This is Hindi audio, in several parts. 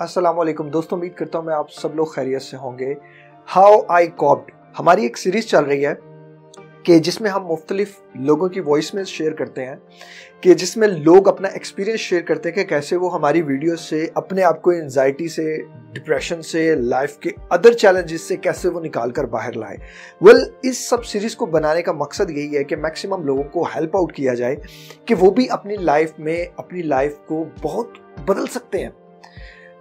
अस्सलाम वालेकुम दोस्तों, उम्मीद करता हूँ मैं आप सब लोग खैरियत से होंगे। How I coped? हमारी एक सीरीज़ चल रही है। कि जिसमें हम मुख्तलिफ़ लोगों की वॉइस में शेयर करते हैं कि जिसमें लोग अपना एक्सपीरियंस शेयर करते हैं कि कैसे वो हमारी वीडियो से अपने आप को एनजाइटी से डिप्रेशन से लाइफ के अदर चैलेंजेस से कैसे वो निकाल कर बाहर लाए। वेल well, इस सब सीरीज़ को बनाने का मकसद यही है कि मैक्सिमम लोगों को हेल्प आउट किया जाए कि वो भी अपनी लाइफ में अपनी लाइफ को बहुत बदल सकते हैं।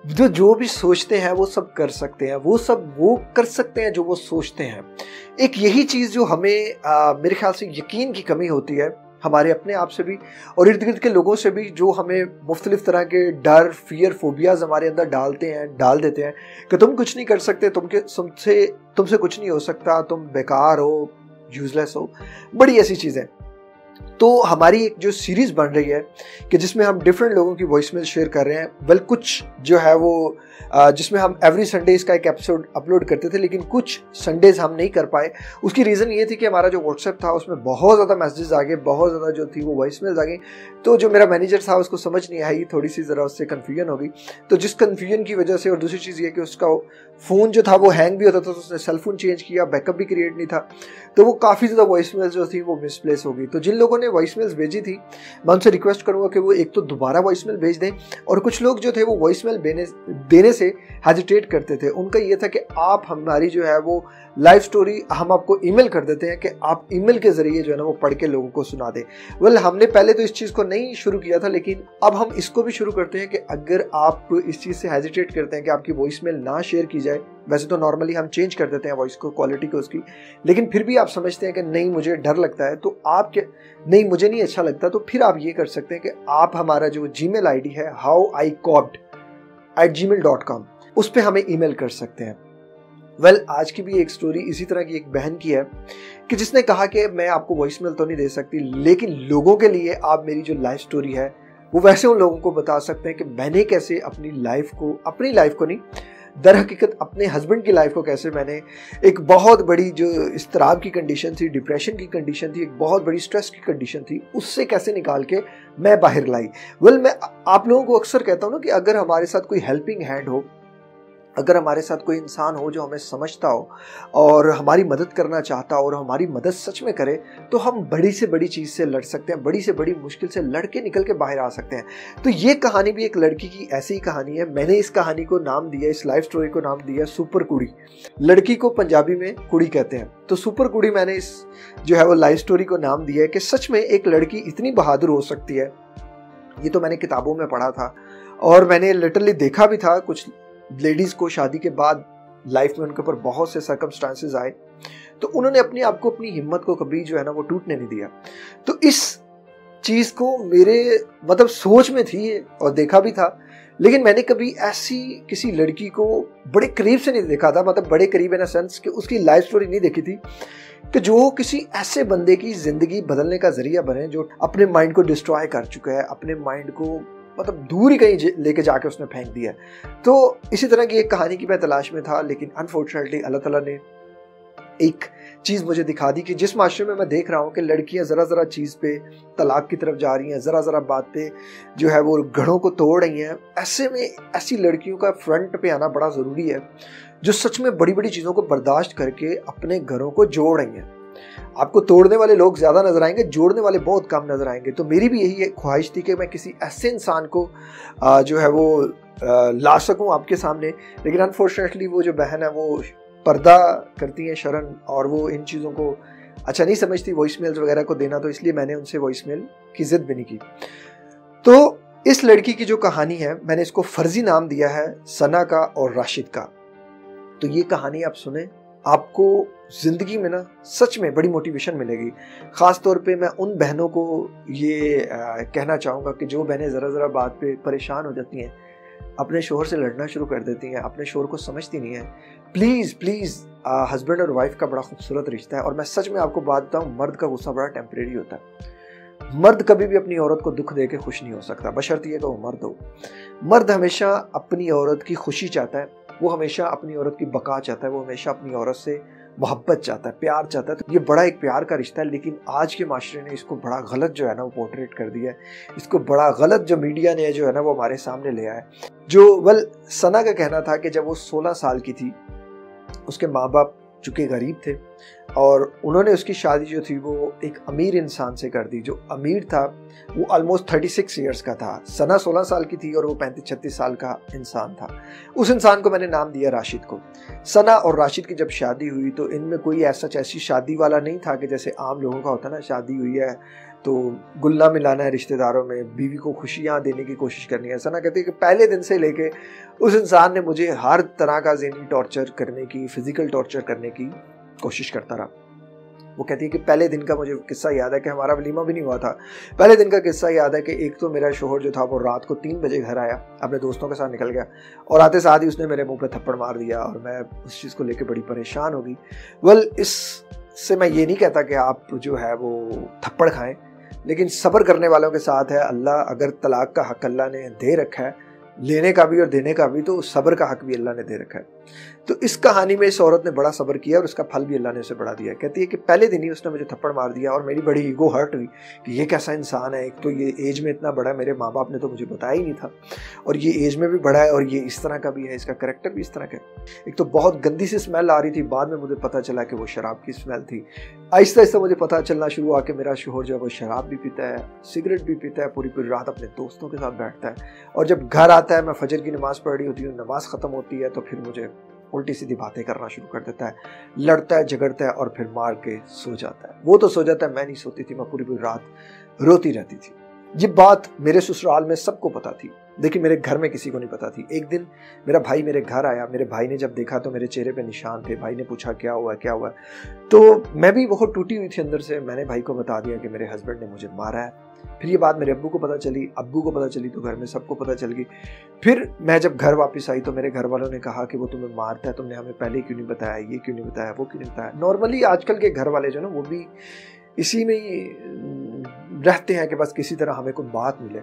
जो जो भी सोचते हैं वो सब कर सकते हैं वो सब वो कर सकते हैं जो वो सोचते हैं। एक यही चीज़ जो हमें आ, मेरे ख्याल से यकीन की कमी होती है हमारे अपने आप से भी और इर्द गिर्द के लोगों से भी जो हमें मुख्तलिफ़ तरह के डर फियर फोबियाज हमारे अंदर डालते हैं डाल देते हैं कि तुम कुछ नहीं कर सकते तुमके तुमसे तुमसे कुछ नहीं हो सकता तुम बेकार हो यूजलेस हो। बड़ी ऐसी चीज़ें। तो हमारी एक जो सीरीज़ बन रही है, कि जिसमें हम डिफरेंट लोगों की वॉइस मेल शेयर कर रहे हैं वेल कुछ जो है वो जिसमें हम एवरी संडे इसका एक एपिसोड अपलोड करते थे, लेकिन कुछ संडेज हम नहीं कर पाए। उसकी रीज़न ये थी कि हमारा जो व्हाट्सएप था, उसमें बहुत ज़्यादा मैसेजेस आ गए, बहुत ज़्यादा जो थी वो वॉइस मेल्स आ गई। तो जो मेरा मैनेजर था, उसको समझ नहीं आई थोड़ी सी ज़रा उससे कन्फ्यूज़न हो गई। तो जिस कन्फ्यूज़न की वजह से, और दूसरी चीज़ ये कि उसका फ़ोन जो था वो हैंग भी होता था तो उसने सेल फ़ोन चेंज किया बैकअप भी क्रिएट नहीं था। तो वो काफ़ी ज़्यादा वॉइस मेल जो थी वो मिसप्लेस हो गई। तो जिन लोगों ने वॉइस मेल्स भेजी थी। मैं उनसे रिक्वेस्ट करूँगा कि वो एक तो दोबारा वॉइस मेल भेज दें और कुछ लोग जो थे वो वॉइस मेल देने से हेजिटेट करते थे। उनका ये था कि आप हमारी जो है वो लाइफ स्टोरी हम आपको ईमेल कर देते हैं कि आप ईमेल के ज़रिए जो है ना वो पढ़ के लोगों को सुना दें। वेल हमने पहले तो इस चीज़ को नहीं शुरू किया था, लेकिन अब हम इसको भी शुरू करते हैं कि अगर आप इस चीज़ से हेजिटेट करते हैं कि आपकी वॉइस मेल ना शेयर की जाए वैसे तो नॉर्मली हम चेंज कर देते हैं वॉइस को क्वालिटी को उसकी लेकिन फिर भी आप समझते हैं कि नहीं मुझे डर लगता है तो आप क्या नहीं मुझे नहीं अच्छा लगता तो फिर आप ये कर सकते हैं कि आप हमारा जो जी मेल है how I coped at Gmail dot com उस पर हमें ईमेल कर सकते हैं। वेल well, आज की भी एक स्टोरी इसी तरह की एक बहन की है कि जिसने कहा कि मैं आपको वॉइस मेल तो नहीं दे सकती लेकिन लोगों के लिए आप मेरी जो लाइफ स्टोरी है वो वैसे उन लोगों को बता सकते हैं कि मैंने कैसे अपनी लाइफ को अपनी लाइफ को नहीं दर हकीकत अपने हस्बैंड की लाइफ को कैसे मैंने एक बहुत बड़ी जो इसतराब की कंडीशन थी डिप्रेशन की कंडीशन थी एक बहुत बड़ी स्ट्रेस की कंडीशन थी उससे कैसे निकाल के मैं बाहर लाई? वेल well, मैं आप लोगों को अक्सर कहता हूँ ना कि अगर हमारे साथ कोई हेल्पिंग हैंड हो अगर हमारे साथ कोई इंसान हो जो हमें समझता हो और हमारी मदद करना चाहता हो और हमारी मदद सच में करे तो हम बड़ी से बड़ी चीज़ से लड़ सकते हैं, बड़ी से बड़ी मुश्किल से लड़ के निकल के बाहर आ सकते हैं। तो ये कहानी भी एक लड़की की ऐसी ही कहानी है। मैंने इस कहानी को नाम दिया, इस लाइफ स्टोरी को नाम दिया सुपर कुड़ी। लड़की को पंजाबी में कुड़ी कहते हैं। तो सुपर कुड़ी मैंने इस जो है वो लाइफ स्टोरी को नाम दिया है कि सच में एक लड़की इतनी बहादुर हो सकती है। ये तो मैंने किताबों में पढ़ा था और मैंने लिटरली देखा भी था कुछ लेडीज़ को शादी के बाद लाइफ में उनके ऊपर बहुत से सर्कमस्टांसेस आए तो उन्होंने अपने आप को, अपनी हिम्मत को, कभी जो है ना वो टूटने नहीं दिया। तो इस चीज़ को मेरे मतलब सोच में थी और देखा भी था, लेकिन मैंने कभी ऐसी किसी लड़की को बड़े करीब से नहीं देखा था मतलब बड़े करीब इन सेंस कि उसकी लाइफ स्टोरी नहीं देखी थी, कि जो किसी ऐसे बंदे की ज़िंदगी बदलने का ज़रिया बने जो अपने माइंड को डिस्ट्रॉय कर चुका है, अपने माइंड को मतलब दूर ही कहीं लेके जाके उसने फेंक दिया तो इसी तरह की एक कहानी की मैं तलाश में था, लेकिन अनफॉर्चुनेटली अल्लाह ताला ने एक चीज़ मुझे दिखा दी कि जिस माशरे में मैं देख रहा हूँ कि लड़कियाँ ज़रा ज़रा चीज़ पे तलाक की तरफ़ जा रही हैं, ज़रा ज़रा बात पे जो है वो घड़ों को तोड़ रही हैं। ऐसे में ऐसी लड़कियों का फ्रंट पे आना बड़ा ज़रूरी है, जो सच में बड़ी बड़ी चीज़ों को बर्दाश्त करके अपने घरों को जोड़ रही हैं। आपको तोड़ने वाले लोग ज़्यादा नज़र आएँगे, जोड़ने वाले बहुत कम नज़र आएँगे। तो मेरी भी यही ख्वाहिश थी कि मैं किसी ऐसे इंसान को जो है वो ला सकूँ आपके सामने। लेकिन अनफॉर्चुनेटली वो जो बहन है, वो पर्दा करती है शरण और वो इन चीज़ों को अच्छा नहीं समझती वॉइस मेल्स वगैरह को देना। तो इसलिए मैंने उनसे वॉइस मेल की जिद भी नहीं की। तो इस लड़की की जो कहानी है, मैंने इसको फर्जी नाम दिया है, सना का और राशिद का। तो ये कहानी आप सुने आपको ज़िंदगी में ना सच में बड़ी मोटिवेशन मिलेगी। ख़ास तौर पे मैं उन बहनों को ये आ, कहना चाहूँगा कि जो बहनें ज़रा ज़रा बात पे परेशान हो जाती हैं अपने शोहर से लड़ना शुरू कर देती हैं अपने शोहर को समझती नहीं है। प्लीज़ प्लीज़ हस्बैंड और वाइफ का बड़ा खूबसूरत रिश्ता है और मैं सच में आपको बात बताऊँ मर्द का गुस्सा बड़ा टेम्परेरी होता है। मर्द कभी भी अपनी औरत को दुख दे के खुश नहीं हो सकता। बशर्त ये कि वो मर्द हो। मर्द हमेशा अपनी औरत की खुशी चाहता है। वो हमेशा अपनी औरत की बका चाहता है, वो हमेशा अपनी औरत से मोहब्बत चाहता है, प्यार चाहता है। तो ये बड़ा एक प्यार का रिश्ता है, लेकिन आज के माशरे ने इसको बड़ा गलत जो है ना, वो पोर्ट्रेट कर दिया है। इसको बड़ा गलत जो मीडिया ने जो है ना, वो हमारे सामने ले आया जो वल सना का कहना था कि जब वो 16 साल की थी, उसके माँ बाप चूँकि गरीब थे। और उन्होंने उसकी शादी जो थी, वो एक अमीर इंसान से कर दी। जो अमीर था, वो ऑलमोस्ट सिक्स ईयर्स का था। सना सोलह साल की थी और वो पैंतीस, छत्तीस साल का इंसान था। उस इंसान को मैंने नाम दिया राशिद को। सना और राशिद की जब शादी हुई तो इनमें कोई ऐसा ऐसी शादी वाला नहीं था कि जैसे आम लोगों का होता ना, शादी हुई है तो गुल्ला मिलाना है रिश्तेदारों में, बीवी को खुशियाँ देने की कोशिश करनी है। सना कहती है कि पहले दिन से लेके उस इंसान ने मुझे हर तरह का जहनी टॉर्चर करने की, फ़िज़िकल टॉर्चर करने की कोशिश करता रहा। वो कहती है कि पहले दिन का मुझे किस्सा याद है कि हमारा वलीमा भी नहीं हुआ था। पहले दिन का किस्सा याद है कि एक तो मेरा शोहर जो था वो रात को तीन बजे घर आया, अपने दोस्तों के साथ निकल गया और आते साथ ही उसने मेरे मुँह पे थप्पड़ मार दिया और मैं उस चीज़ को लेकर बड़ी परेशान हो गई। वेल इस से मैं ये नहीं कहता कि आप जो है वो थप्पड़ खाएँ, लेकिन सब्र करने वालों के साथ है। अल्लाह अगर तलाक का हक अल्लाह ने दे रखा है लेने का भी और देने का भी तो सब्र का हक भी अल्लाह ने दे रखा है। तो इस कहानी में इस औरत ने बड़ा सब्र किया और उसका फल भी अल्लाह ने उसे बढ़ा दिया। कहती है कि पहले दिन ही उसने मुझे थप्पड़ मार दिया और मेरी बड़ी ईगो हर्ट हुई कि ये कैसा इंसान है, एक तो ये एज में इतना बड़ा मेरे माँ बाप ने तो मुझे बताया ही नहीं था और ये एज में भी बड़ा है और ये इस तरह का भी है, इसका करेक्टर भी इस तरह का एक तो बहुत गंदी सी स्मेल आ रही थी, बाद में मुझे पता चला कि वो शराब की स्मेल थी। आहिस्ता आहिस्ता मुझे पता चलना शुरू हुआ कि मेरा शोहर जो है वो शराब भी पीता है, सिगरेट भी पीता है, पूरी पूरी रात अपने दोस्तों के साथ बैठता है और जब घर आता है, मैं फजर की नमाज़ पढ़ रही होती हूँ, नमाज़ ख़त्म होती है तो फिर मुझे उल्टी सीधी बातें करना शुरू कर देता है, लड़ता है, झगड़ता है और फिर मार के सो जाता है। वो तो सो जाता है, मैं नहीं सोती थी, मैं पूरी पूरी रात रोती रहती थी। ये बात मेरे ससुराल में सबको पता थी लेकिन मेरे घर में किसी को नहीं पता थी। एक दिन मेरा भाई मेरे घर आया, मेरे भाई ने जब देखा तो मेरे चेहरे पे निशान थे, भाई ने पूछा, क्या हुआ क्या हुआ? तो मैं भी बहुत टूटी हुई थी अंदर से, मैंने भाई को बता दिया कि मेरे हस्बैंड ने मुझे मारा है। फिर ये बात मेरे अब्बू को पता चली, अब्बू को पता चली तो घर में सबको पता चल गई। फिर मैं जब घर वापस आई तो मेरे घर वालों ने कहा कि वो तुम्हें मारता है, तुमने हमें पहले क्यों नहीं बताया, ये क्यों नहीं बताया, वो क्यों नहीं बताया? नॉर्मली आजकल के घर वाले जो ना, वो भी इसी में रहते हैं कि बस किसी तरह हमें कोई बात मिले।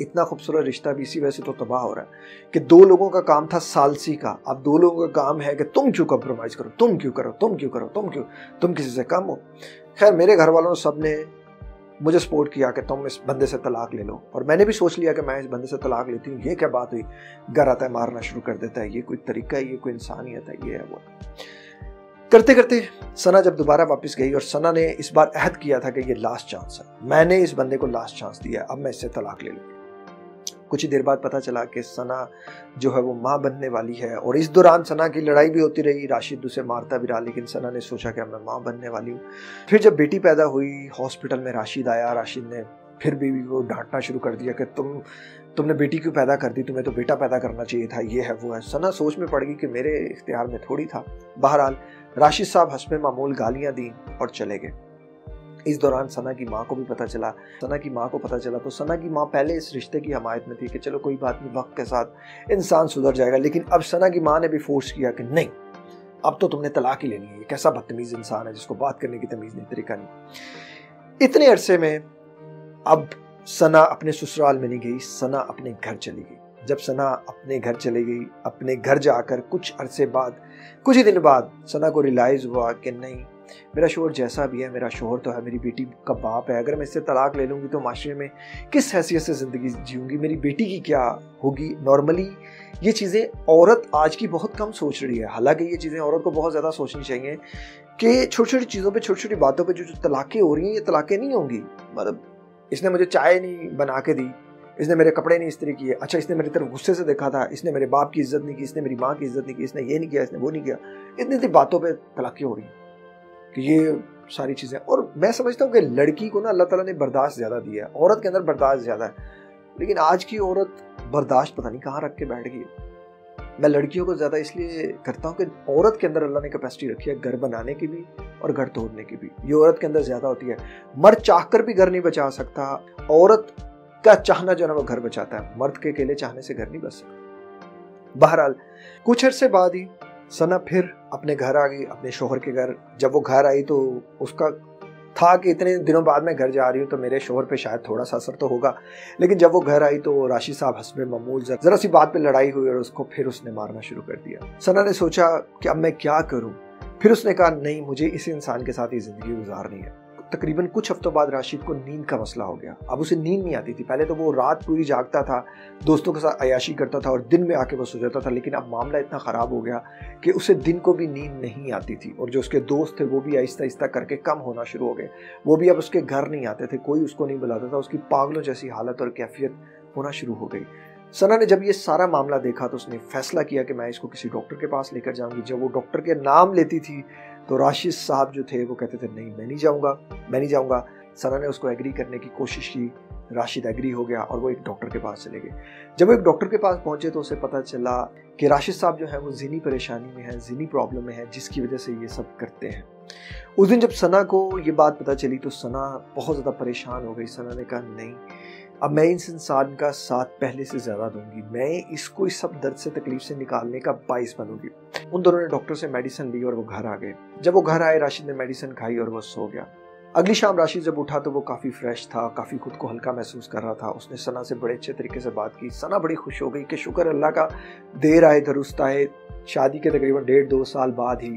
इतना खूबसूरत रिश्ता भी इसी वजह से तो तबाह हो रहा है कि दो लोगों का काम था सालसी का। अब दो लोगों का काम है कि तुम क्यों कम्प्रोमाइज़ करो, तुम क्यों करो, तुम क्यों करो, तुम क्यों, तुम किसी से कम हो। खैर, मेरे घर वालों सबने मुझे सपोर्ट किया कि तुम इस बंदे से तलाक ले लो। और मैंने भी सोच लिया कि मैं इस बंदे से तलाक लेती हूँ। ये क्या बात हुई? घर आता है, मारना शुरू कर देता है। ये कोई तरीका है, ये कोई इंसानियत है, ये है वो। करते करते सना जब दोबारा वापस गई और सना ने इस बार अहद किया था कि ये लास्ट चांस है। मैंने इस बंदे को लास्ट चांस दिया, अब मैं इससे तलाक ले लूँगी। कुछ ही देर बाद पता चला कि सना जो है वो माँ बनने वाली है। और इस दौरान सना की लड़ाई भी होती रही राशिद उसे मारता भी रहा, लेकिन सना ने सोचा कि मैं माँ बनने वाली हूँ। फिर जब बेटी पैदा हुई, हॉस्पिटल में राशिद आया, राशिद ने फिर बीवी को डांटना शुरू कर दिया कि तुम, तुमने बेटी क्यों पैदा कर दी? तुम्हें तो बेटा पैदा करना चाहिए था, ये है, वो है। सना सोच में पड़ गई कि मेरे इख्तियार में थोड़ी था। बहरहाल, राशिद साहब हंसपे मामूल गालियाँ दी और चले गए। इस दौरान सना की माँ को भी पता चला। सना की माँ को पता चला तो सना की माँ पहले इस रिश्ते की हमायत में थी कि चलो कोई बात नहीं, वक्त के साथ इंसान सुधर जाएगा। लेकिन अब सना की माँ ने भी फोर्स किया कि नहीं, अब तो तुमने तलाक ही लेनी है। कैसा बदतमीज इंसान है जिसको बात करने की तमीज नहीं, तरीका नहीं। इतने अरसे में अब सना अपने ससुराल में नहीं गई, सना अपने घर चली गई। जब सना अपने घर चली गई, अपने घर जाकर कुछ अरसे बाद, कुछ ही दिन बाद सना को रियलाइज़ हुआ कि नहीं मेरा शोहर जैसा भी है, मेरा शोहर तो है, मेरी बेटी का बाप है। अगर मैं इससे तलाक ले लूँगी तो माशरे में किस हैसियत से ज़िंदगी जीऊँगी? मेरी बेटी की क्या होगी? नॉर्मली ये चीज़ें औरत आज की बहुत कम सोच रही है। हालाँकि ये चीज़ें औरत को बहुत ज़्यादा सोचनी चाहिए कि छोटी छोटी चीज़ों पे छोटी छोटी बातों पे जो जो तलाक़ें हो रही हैं, ये तलाक़ें नहीं होंगी। मतलब इसने मुझे चाय नहीं बना के दी, इसने मेरे कपड़े नहीं इस्त्री किए। अच्छा इसने मेरी तरफ़ गुस्से से देखा था, इसने मेरे बाप की इज़्ज़त नहीं की, इसने मेरी माँ की इज़्ज़त नहीं की, इसने ये नहीं किया, इसने वो नहीं किया। इतनी इतनी बातों पे तलाक़ें हो रही हैं। कि ये सारी चीज़ें और मैं समझता हूँ कि लड़की को ना अल्लाह ताला ने बर्दाश्त ज़्यादा दिया है। औरत के अंदर बर्दाश्त ज़्यादा है। लेकिन आज की औरत बर्दाश्त पता नहीं कहाँ रख के बैठ गई। मैं लड़कियों को ज़्यादा इसलिए करता हूँ कि औरत के अंदर अल्लाह ने कैपेसिटी रखी है घर बनाने की भी और घर तोड़ने की भी। ये औरत के अंदर ज़्यादा होती है। मर्द चाह कर भी घर नहीं बचा सकता। औरत का चाहना जो है ना वो घर बचाता है। मर्द के अकेले चाहने से घर नहीं बच सकता। बहरहाल, कुछ अरसे बाद ही सना फिर अपने घर आ गई, अपने शोहर के घर। जब वो घर आई तो उसका था कि इतने दिनों बाद मैं घर जा रही हूँ तो मेरे शोहर पे शायद थोड़ा सा असर तो होगा। लेकिन जब वो घर आई तो राशि साहब हंसबे ममूल जरा सी बात पे लड़ाई हुई और उसको फिर उसने मारना शुरू कर दिया। सना ने सोचा कि अब मैं क्या करूँ? फिर उसने कहा, नहीं, मुझे इसी इंसान के साथ ही ज़िंदगी गुजारनी है। तकरीबन कुछ हफ्तों बाद राशिद को नींद का मसला हो गया। अब उसे नींद नहीं आती थी। पहले तो वो रात पूरी जागता था, दोस्तों के साथ अयाशी करता था और दिन में आके वो सो जाता था, लेकिन अब मामला इतना ख़राब हो गया कि उसे दिन को भी नींद नहीं आती थी और जो उसके दोस्त थे, वो भी आहिस्ता आहिस्ता करके कम होना शुरू हो गए। वो भी अब उसके घर नहीं आते थे, कोई उसको नहीं बुलाता था, उसकी पागलों जैसी हालत और कैफियत होना शुरू हो गई। सना ने जब ये सारा मामला देखा तो उसने फैसला किया कि मैं इसको किसी डॉक्टर के पास लेकर जाऊँगी। जब वो डॉक्टर के नाम लेती थी तो राशिद साहब जो थे, वो कहते थे, नहीं, मैं नहीं जाऊँगा, मैं नहीं जाऊँगा। सना ने उसको एग्री करने की कोशिश की। राशिद एग्री हो गया और वो एक डॉक्टर के पास चले गए। जब वो एक डॉक्टर के पास पहुँचे तो उसे पता चला कि राशिद साहब जो है, वो जिनी परेशानी में है, जिनी प्रॉब्लम में है, जिसकी वजह से ये सब करते हैं। उस दिन जब सना को ये बात पता चली तो सना बहुत ज़्यादा परेशान हो गई। सना ने कहा, नहीं अब मैं इस इंसान का साथ पहले से ज़्यादा दूँगी। मैं इसको इस सब दर्द से, तकलीफ़ से निकालने का बाइस बनूँगी। उन दोनों ने डॉक्टर से मेडिसिन ली और वो घर आ गए। जब वो घर आए, राशिद ने मेडिसिन खाई और वो सो गया। अगली शाम राशि जब उठा तो वो काफ़ी फ्रेश था, काफ़ी खुद को हल्का महसूस कर रहा था। उसने सना से बड़े अच्छे तरीके से बात की। सना बड़ी खुश हो गई कि शुक्र अल्लाह का देर आए, दुरुस्त आए। शादी के तकरीबन डेढ़ दो साल बाद ही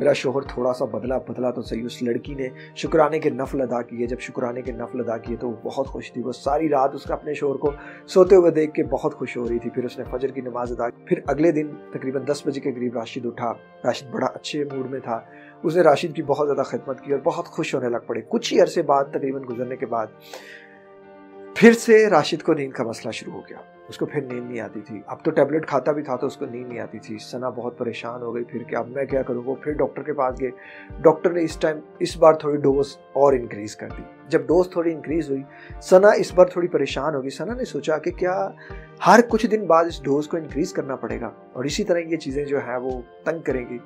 मेरा शोहर थोड़ा सा बदला बदला तो सही उस लड़की ने। शुक्राने के नफल अदा किए जब शुक्राने के नफल अदा किए तो वो बहुत खुश थी। वो सारी रात उसका अपने शोहर को सोते हुए देख के बहुत खुश हो रही थी। फिर उसने फजर की नमाज़ अदा फिर अगले दिन तकरीबन दस बजे के करीब राशिद उठा। राशिद बड़ा अच्छे मूड में था। उसने राशिद की बहुत ज़्यादा खिदमत की और बहुत खुश होने लग पड़े। कुछ ही अरसे बाद, तकरीबन गुजरने के बाद, फिर से राशिद को नींद का मसला शुरू हो गया। उसको फिर नींद नहीं आती थी। अब तो टैबलेट खाता भी था तो उसको नींद नहीं आती थी। सना बहुत परेशान हो गई। फिर क्या, अब मैं क्या करूँ? वो फिर डॉक्टर के पास गए। डॉक्टर ने इस टाइम, इस बार थोड़ी डोज और इंक्रीज कर दी। जब डोज थोड़ी इंक्रीज हुई, सना इस बार थोड़ी परेशान होगी। सना ने सोचा कि क्या हर कुछ दिन बाद इस डोज को इंक्रीज करना पड़ेगा। और इसी तरह ये चीज़ें जो है, वो तंग करेंगी।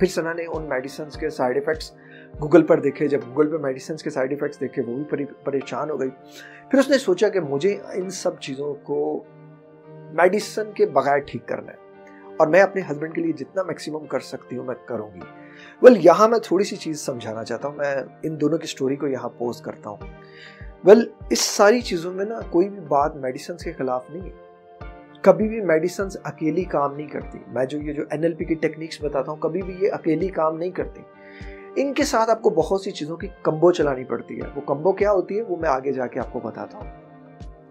फिर सना ने उन मेडिसिन के साइड इफ़ेक्ट्स गूगल पर देखे। जब गूगल पर मेडिसिन के साइड इफ़ेक्ट्स देखे वो भी परेशान हो गई। फिर उसने सोचा कि मुझे इन सब चीज़ों को मेडिसिन के बगैर ठीक करना है और मैं अपने हस्बैंड के लिए जितना मैक्सिमम कर सकती हूँ मैं करूँगी। वेल well, यहाँ मैं थोड़ी सी चीज़ समझाना चाहता हूँ। मैं इन दोनों की स्टोरी को यहाँ पोस्ट करता हूँ। वेल well, इस सारी चीज़ों में ना कोई भी बात मेडिसिन के खिलाफ नहीं है। कभी भी मेडिसिन अकेली काम नहीं करती। मैं जो ये जो एनएलपी की टेक्निक्स बताता हूँ कभी भी ये अकेली काम नहीं करती। इनके साथ आपको बहुत सी चीज़ों की कम्बो चलानी पड़ती है। वो कम्बो क्या होती है वो मैं आगे जाके आपको बताता हूँ।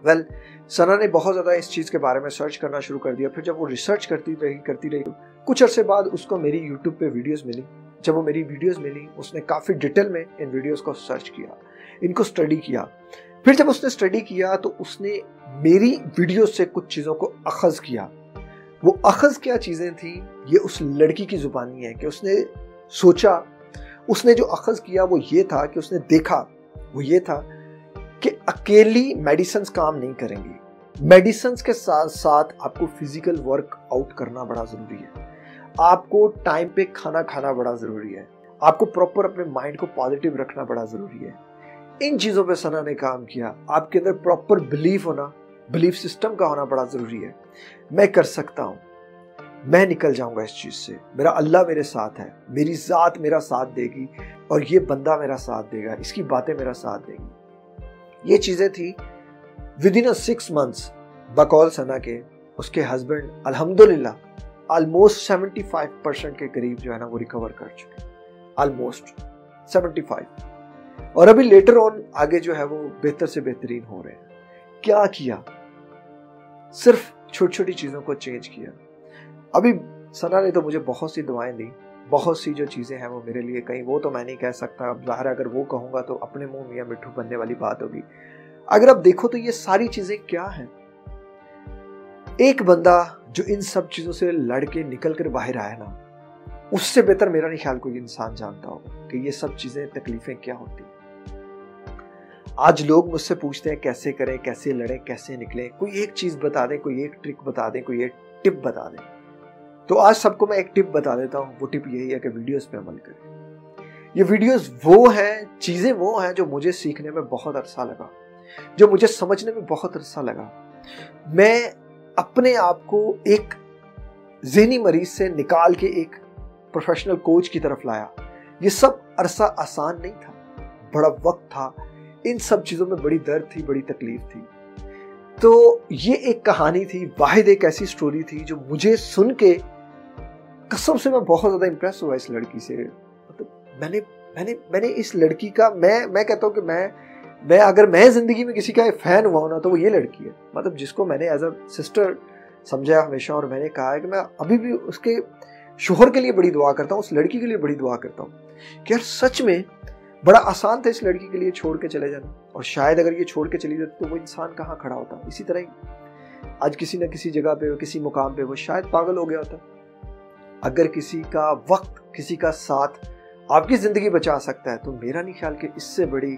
वेल well, सना ने बहुत ज़्यादा इस चीज़ के बारे में सर्च करना शुरू कर दिया। फिर जब वो रिसर्च करती रही करती रही कुछ अरसे बाद उसको मेरी यूट्यूब पे वीडियोस मिली। जब वो मेरी वीडियोस मिली उसने काफ़ी डिटेल में इन वीडियोस को सर्च किया इनको स्टडी किया। फिर जब उसने स्टडी किया तो उसने मेरी वीडियो से कुछ चीज़ों को अखज़ किया। वो अखज़ क्या चीज़ें थी, ये उस लड़की की ज़ुबानी है कि उसने सोचा। उसने जो अखज़ किया, वो ये था कि उसने देखा, वो ये था कि अकेली मेडिसिन काम नहीं करेंगी। मेडिसिन के साथ साथ आपको फ़िज़िकल वर्क आउट करना बड़ा ज़रूरी है। आपको टाइम पे खाना खाना बड़ा ज़रूरी है। आपको प्रॉपर अपने माइंड को पॉजिटिव रखना बड़ा ज़रूरी है। इन चीज़ों पे सना ने काम किया। आपके अंदर प्रॉपर बिलीफ होना बिलीफ सिस्टम का होना बड़ा ज़रूरी है। मैं कर सकता हूँ। मैं निकल जाऊँगा इस चीज़ से। मेरा अल्लाह मेरे साथ है। मेरी ज़ात मेरा साथ देगी और ये बंदा मेरा साथ देगा। इसकी बातें मेरा साथ देगी। ये चीज़ें थी विद इन सिक्स मंथ्स बकौल सना के, उसके हस्बैंड अल्हम्दुलिल्लाह ऑलमोस्ट 75 परसेंट के करीब जो है ना वो रिकवर कर चुके ऑलमोस्ट 75 और अभी लेटर ऑन आगे जो है वो बेहतर से बेहतरीन हो रहे हैं। क्या किया? सिर्फ़ छोटी छोटी चीज़ों को चेंज किया। अभी सना ने तो मुझे बहुत सी दुआएँ दी, बहुत सी जो चीज़ें हैं वो मेरे लिए कहीं वो तो मैं नहीं कह सकता। अब ज़ाहिर अगर वो कहूँगा तो अपने मुँह मियाँ मिट्टू बनने वाली बात होगी। अगर आप देखो तो ये सारी चीज़ें क्या हैं? एक बंदा जो इन सब चीज़ों से लड़के निकल कर बाहर आया ना, उससे बेहतर मेरा नहीं ख्याल कोई इंसान जानता होगा कि ये सब चीज़ें, तकलीफ़ें क्या होती हैं। आज लोग मुझसे पूछते हैं, कैसे करें, कैसे लड़े, कैसे निकले? कोई एक चीज़ बता दें, कोई एक ट्रिक बता दें, कोई एक टिप बता दें। तो आज सबको मैं एक टिप बता देता हूँ। वो टिप यही है कि वीडियोस पे अमल करें। ये वीडियोस वो हैं, चीज़ें वो हैं जो मुझे सीखने में बहुत अरसा लगा, जो मुझे समझने में बहुत अरसा लगा। मैं अपने आप को एक जहनी मरीज़ से निकाल के एक प्रोफेशनल कोच की तरफ़ लाया। ये सब अरसा आसान नहीं था, बड़ा वक्त था इन सब चीज़ों में बड़ी दर्द थी, बड़ी तकलीफ़ थी। तो ये एक कहानी थी, वाहिद एक ऐसी स्टोरी थी जो मुझे सुन के कसम से मैं बहुत ज़्यादा इंप्रेस हुआ इस लड़की से। मतलब तो मैंने मैंने मैंने इस लड़की का, मैं मैं कहता हूँ कि मैं मैं अगर मैं ज़िंदगी में किसी का एक फ़ैन हुआ हूँ ना तो वो ये लड़की है। मतलब जिसको मैंने एज अ सिस्टर समझा हमेशा और मैंने कहा है कि मैं अभी भी उसके शोहर के लिए बड़ी दुआ करता हूँ, उस लड़की के लिए बड़ी दुआ करता हूँ कि यार सच में बड़ा आसान था इस लड़की के लिए छोड़ के चले जाना। और शायद अगर ये छोड़ के चली जाती तो वो इंसान कहाँ खड़ा होता? इसी तरह ही। आज किसी न किसी जगह पे, किसी मुकाम पे वो शायद पागल हो गया होता। अगर किसी का वक्त, किसी का साथ आपकी ज़िंदगी बचा सकता है तो मेरा नहीं ख्याल कि इससे बड़ी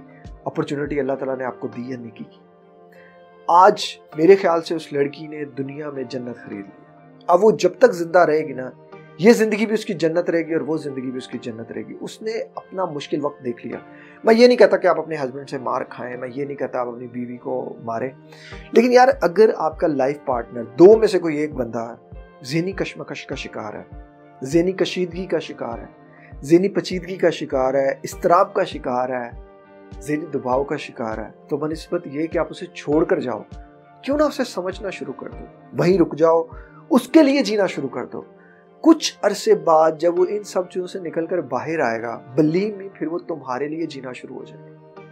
अपॉर्चुनिटी अल्लाह ताला ने आपको दी है निकी की। आज मेरे ख्याल से उस लड़की ने दुनिया में जन्नत खरीद ली। अब वो जब तक ज़िंदा रहेगी ना ये ज़िंदगी भी उसकी जन्नत रहेगी और वो ज़िंदगी भी उसकी जन्नत रहेगी। उसने अपना मुश्किल वक्त देख लिया। मैं ये नहीं कहता कि आप अपने हस्बैंड से मार खाएँ, मैं ये नहीं कहता आप अपनी बीवी को मारें। लेकिन यार, अगर आपका लाइफ पार्टनर दो में से कोई एक बंदा जहनी कशमकश का शिकार है जहनी कशीदगी का शिकार है जहनी पचीदगी का शिकार है, इसतराब का शिकार है जहनी दबाव का शिकार है तो बनस्बत ये कि आप उसे छोड़ कर जाओ। क्यों ना उसे समझना शुरू कर दो? वहीं रुक जाओ। उसके लिए जीना शुरू कर दो। कुछ अरसे बाद जब वो इन सब चीज़ों से निकल कर बाहर आएगा बलीम में फिर वो तुम्हारे लिए जीना शुरू हो जाएगा।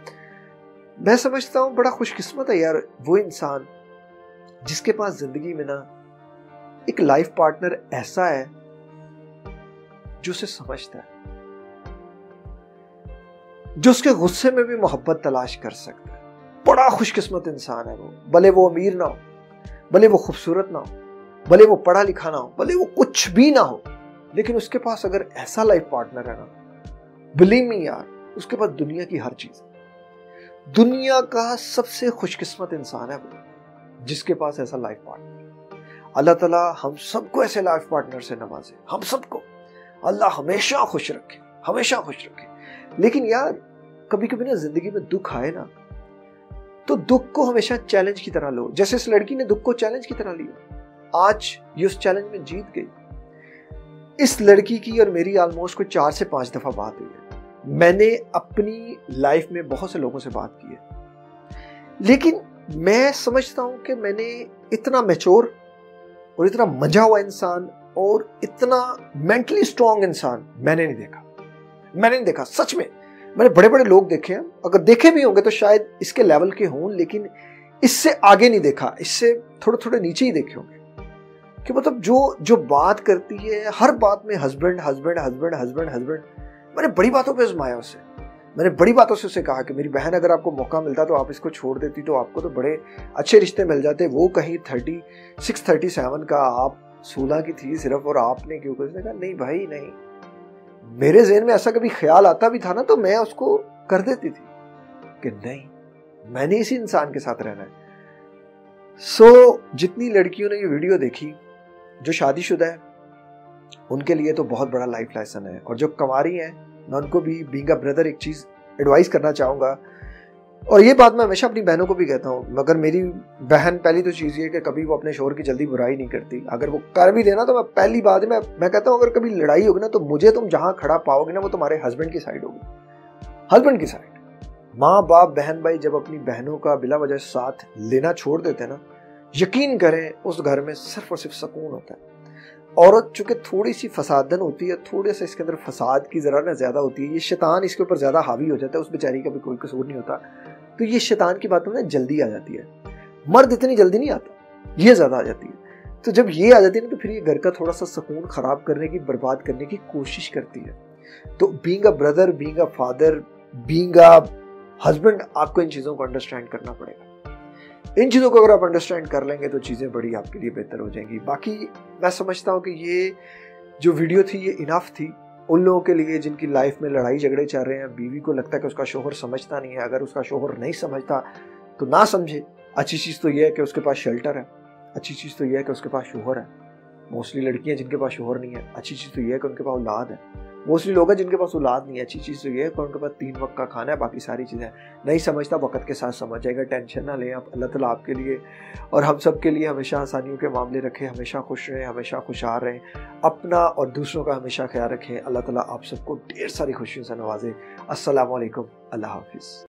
मैं समझता हूँ बड़ा खुशकिस्मत है यार वो इंसान, जिसके पास ज़िंदगी में ना एक लाइफ पार्टनर ऐसा है, जो उसे समझता है, जो उसके गुस्से में भी मोहब्बत तलाश कर सकता है। बड़ा खुशकिस्मत इंसान है वो, भले वो अमीर ना हो, भले वो खूबसूरत ना हो। भले वो पढ़ा लिखा ना हो, भले वो कुछ भी ना हो, लेकिन उसके पास अगर ऐसा लाइफ पार्टनर है ना बिलीव मी यार, उसके पास दुनिया की हर चीज़ दुनिया का सबसे खुशकिस्मत इंसान है वो, जिसके पास ऐसा लाइफ पार्टनर अल्लाह ताला हम सबको ऐसे लाइफ पार्टनर से नवाजे, हम सबको। अल्लाह हमेशा खुश रखे, हमेशा खुश रखे। लेकिन यार कभी कभी ना ज़िंदगी में दुख आए ना तो दुख को हमेशा चैलेंज की तरह लो। जैसे इस लड़की ने दुख को चैलेंज की तरह लिया। आज ये उस चैलेंज में जीत गई। इस लड़की की और मेरी ऑलमोस्ट कोई चार से पाँच दफ़ा बात हुई है। मैंने अपनी लाइफ में बहुत से लोगों से बात की है। लेकिन मैं समझता हूँ कि मैंने इतना मेच्योर और इतना मज़ा हुआ इंसान और इतना मेंटली स्ट्रांग इंसान मैंने नहीं देखा। मैंने नहीं देखा, सच में। मैंने बड़े बड़े लोग देखे हैं। अगर देखे भी होंगे तो शायद इसके लेवल के हों, लेकिन इससे आगे नहीं देखा। इससे थोड़े थोड़े नीचे ही देखे होंगे। कि मतलब जो जो बात करती है हर बात में husband husband husband husband husband मैंने बड़ी बातों पे आजमाया उससे मैंने बड़ी बातों से उसे कहा कि मेरी बहन अगर आपको मौका मिलता तो आप इसको छोड़ देती तो आपको तो बड़े अच्छे रिश्ते मिल जाते। वो कहीं थर्टी सिक्स थर्टी सेवन का आप सोलह की थी सिर्फ़ और आपने क्यों कर उसने कहा नहीं भाई नहीं। मेरे जहन में ऐसा कभी ख्याल आता भी था ना तो मैं उसको कर देती थी कि नहीं मैंने इसी इंसान के साथ रहना है। सो so, जितनी लड़कियों ने ये वीडियो देखी जो शादीशुदा है, उनके लिए तो बहुत बड़ा लाइफ लेसन है। और जो कंवारी हैं, मैं उनको भी बींग ब्रदर एक चीज़ एडवाइस करना चाहूँगा। और ये बात मैं हमेशा अपनी बहनों को भी कहता हूँ, मगर मेरी बहन पहली तो चीज़ ये कि कभी वो अपने शोर की जल्दी बुराई नहीं करती। अगर वो कर भी देना तो मैं पहली बात मैं मैं कहता हूँ, अगर कभी लड़ाई होगी ना तो मुझे तुम जहाँ खड़ा पाओगे ना, वो तुम्हारे हस्बैंड की साइड होगी। हस्बैंड की साइड माँ बाप बहन भाई जब अपनी बहनों का बिला वजह साथ लेना छोड़ देते ना यकीन करें, उस घर में सिर्फ़ और सिर्फ़ सुकून होता है। औरत चूँकि थोड़ी सी फसादन होती है, थोड़े से इसके अंदर फसाद की ज़रा ना ज़्यादा होती है, ये शैतान इसके ऊपर ज़्यादा हावी हो जाता है, उस बेचारी का भी कोई कसूर नहीं होता। तो ये शैतान की बातों में जल्दी आ जाती है। मर्द इतनी जल्दी नहीं आता, ये ज़्यादा आ जाती है। तो जब ये आ जाती है ना तो फिर ये घर का थोड़ा सा सुकून ख़राब करने की, बर्बाद करने की कोशिश करती है। तो being a brother being a father being a husband आपको इन चीज़ों को अंडरस्टैंड करना पड़ेगा। इन चीज़ों को अगर आप अंडरस्टैंड कर लेंगे तो चीज़ें बड़ी आपके लिए बेहतर हो जाएँगी। बाकी मैं समझता हूँ कि ये जो वीडियो थी, ये इनफ थी। उन लोगों के लिए जिनकी लाइफ में लड़ाई झगड़े चल रहे हैं, बीवी को लगता है कि उसका शोहर समझता नहीं है। अगर उसका शोहर नहीं समझता तो ना समझे। अच्छी चीज़ तो यह है कि उसके पास शेल्टर है। अच्छी चीज़ तो यह है कि उसके पास शोहर है। मोस्टली लड़कियाँ जिनके पास शोहर नहीं है। अच्छी चीज़ तो यह है कि उनके पास औलाद है। मोस्टली लोग हैं जिनके पास औलाद नहीं है, अच्छी चीज़ तो ये है कि उनके पास तीन वक्त का खाना है, बाकी सारी चीज़ें नहीं समझता, वक्त के साथ समझ जाएगा, टेंशन ना लें आप, अल्लाह तला आपके लिए और हम सब के लिए हमेशा आसानियों के मामले रखें, हमेशा खुश रहें, हमेशा खुशहाल रहें, अपना और दूसरों का हमेशा ख्याल रखें। अल्लाह ताला आप सबको ढेर सारी खुशियों से नवाजें। असलकम अल्लाह हाफिज़।